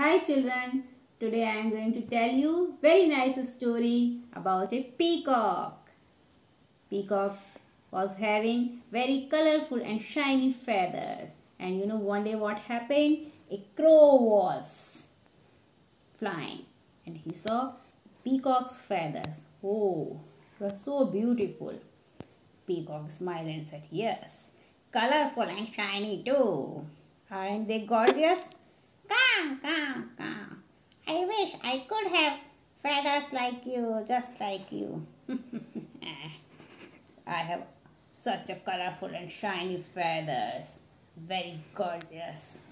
Hi children, today I am going to tell you very nice story about a peacock. Peacock was having very colorful and shiny feathers and you know one day what happened? A crow was flying and he saw peacock's feathers. Oh, you are so beautiful. Peacock smiled and said, yes, colorful and shiny too. Aren't they gorgeous? Caw, caw, caw. I wish I could have feathers like you, just like you. I have such a colorful and shiny feathers. Very gorgeous.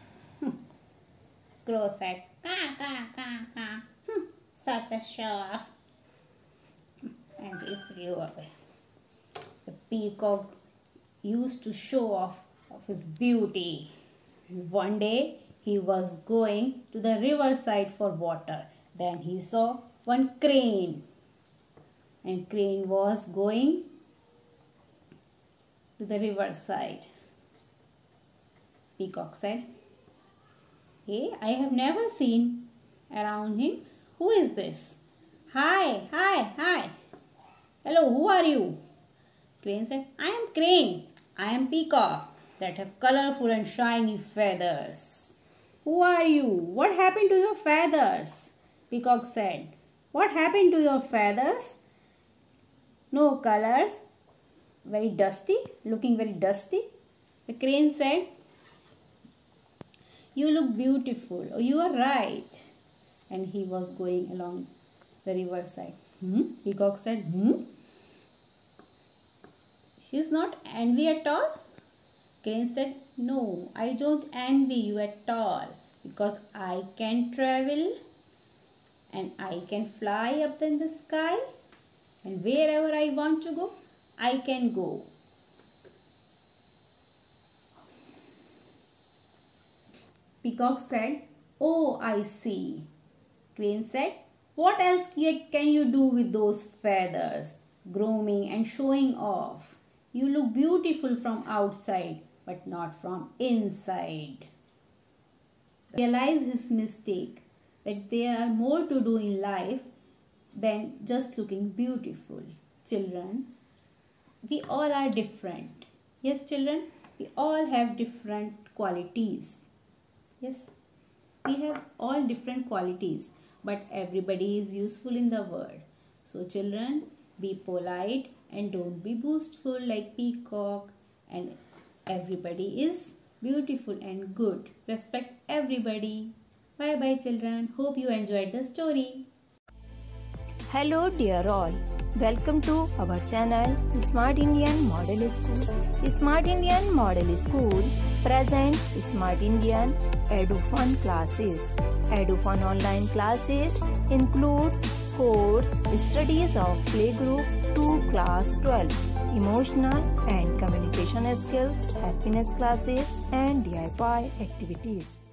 Crow said, caw, caw. Hmm, such a show off. And he flew away. The peacock used to show off of his beauty. One day he was going to the riverside for water. Then he saw one crane. And crane was going to the riverside. Peacock said, Hey, I have never seen around him. Who is this? Hi, hi, hi. Hello, who are you? Crane said, I am Crane. I am Peacock that have colorful and shiny feathers. Who are you? What happened to your feathers? Peacock said. What happened to your feathers? No colors. Very dusty. Looking very dusty. The crane said, You look beautiful. Oh, you are right. And he was going along the riverside. Hmm? Peacock said, Hmm? is not envy at all? Crane said, No, I don't envy you at all because I can travel and I can fly up in the sky and wherever I want to go, I can go. Peacock said, Oh, I see. Crane said, What else can you do with those feathers? Grooming and showing off. You look beautiful from outside but not from inside. Realize his mistake that there are more to do in life than just looking beautiful. Children, we all are different. Yes, children, we all have different qualities. Yes, we have all different qualities, but everybody is useful in the world. So, children, be polite and don't be boastful like peacock and Everybody is beautiful and good. Respect everybody. Bye bye children. Hope you enjoyed the story. Hello dear all. Welcome to our channel Smart Indian Model School. Smart Indian Model School present Smart Indian EduFun classes. EduFun online classes includes course studies of playgroup to class 12 emotional and communication skills, happiness classes, and DIY activities.